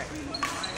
Okay.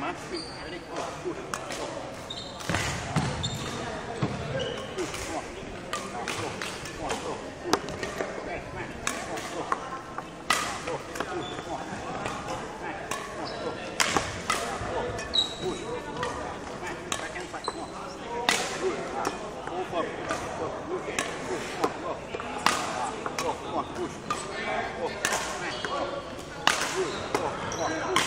Oh, oh, oh.